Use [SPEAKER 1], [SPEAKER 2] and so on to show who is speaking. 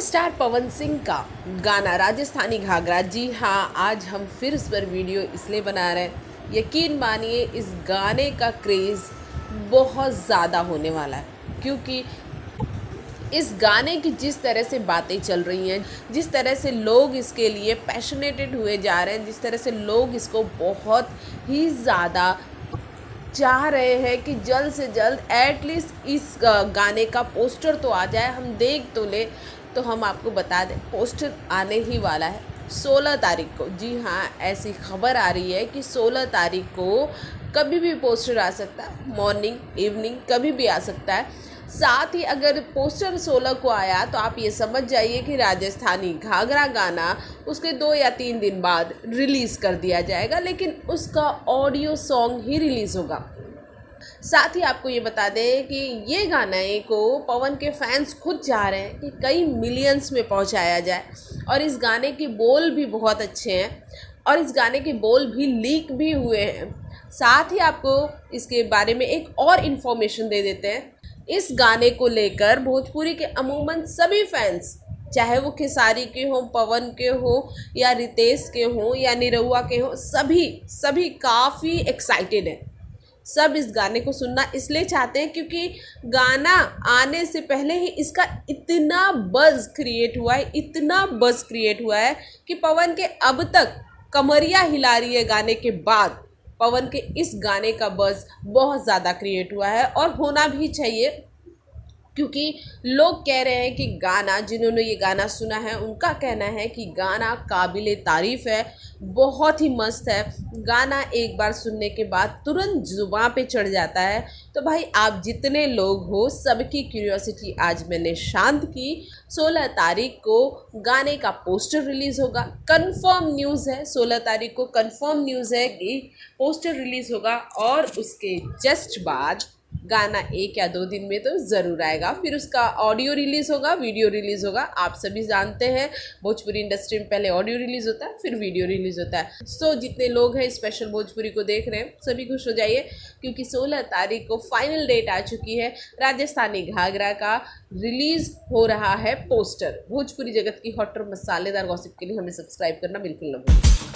[SPEAKER 1] Star Pawan Singh का गाना राजस्थानी घाघरा। जी हाँ आज हम फिर इस पर वीडियो इसलिए बना रहे हैं। यकीन मानिए, इस गाने का क्रेज़ बहुत ज़्यादा होने वाला है, क्योंकि इस गाने की जिस तरह से बातें चल रही हैं, जिस तरह से लोग इसके लिए पैशनेटेड हुए जा रहे हैं, जिस तरह से लोग इसको बहुत ही ज़्यादा चाह रहे हैं कि जल्द से जल्द एटलीस्ट इस गाने का पोस्टर तो आ जाए। हम देख तो ले तो हम आपको बता दें पोस्टर आने ही वाला है। 16 तारीख को। जी हाँ ऐसी खबर आ रही है कि 16 तारीख को कभी भी पोस्टर आ सकता है। मॉर्निंग इवनिंग कभी भी आ सकता है। साथ ही अगर पोस्टर 16 को आया तो आप ये समझ जाइए कि राजस्थानी घाघरा गाना उसके दो या तीन दिन बाद रिलीज़ कर दिया जाएगा, लेकिन उसका ऑडियो सॉन्ग ही रिलीज़ होगा। साथ ही आपको ये बता दें कि ये गाने को पवन के फैंस खुद चाह रहे हैं कि कई मिलियंस में पहुँचाया जाए। और इस गाने के बोल भी बहुत अच्छे हैं और इस गाने के बोल भी लीक भी हुए हैं। साथ ही आपको इसके बारे में एक और इन्फॉर्मेशन दे देते हैं। इस गाने को लेकर भोजपुरी के अमूमन सभी फैंस चाहे वो खेसारी के हों, पवन के हो, या रितेश के हों, या निरहुआ के हों, सभी सभी काफ़ी एक्साइटेड हैं। सब इस गाने को सुनना इसलिए चाहते हैं क्योंकि गाना आने से पहले ही इसका इतना बज़ क्रिएट हुआ है, इतना बज़ क्रिएट हुआ है कि पवन के अब तक कमरिया हिला रही है गाने के बाद। पवन के इस गाने का बज़ बहुत ज़्यादा क्रिएट हुआ है और होना भी चाहिए। क्योंकि लोग कह रहे हैं कि गाना, जिन्होंने ये गाना सुना है, उनका कहना है कि गाना काबिल तारीफ़ है, बहुत ही मस्त है। गाना एक बार सुनने के बाद तुरंत जुबां पे चढ़ जाता है। तो भाई, आप जितने लोग हो, सबकी क्यूरियोसिटी आज मैंने शांत की। 16 तारीख को गाने का पोस्टर रिलीज़ होगा। कंफर्म न्यूज़ है 16 तारीख को कंफर्म न्यूज़ है कि पोस्टर रिलीज़ होगा। और उसके जस्ट बाद गाना एक या दो दिन में तो ज़रूर आएगा। फिर उसका ऑडियो रिलीज़ होगा वीडियो रिलीज़ होगा आप सभी जानते हैं। भोजपुरी इंडस्ट्री में पहले ऑडियो रिलीज़ होता है फिर वीडियो रिलीज़ होता है। सो so, जितने लोग हैं स्पेशल भोजपुरी को देख रहे हैं सभी खुश हो जाइए क्योंकि 16 तारीख को फाइनल डेट आ चुकी है राजस्थानी घाघरा का रिलीज़ हो रहा है पोस्टर भोजपुरी जगत की हॉट और मसालेदार गॉसिप के लिए हमें सब्सक्राइब करना बिल्कुल न भूलें।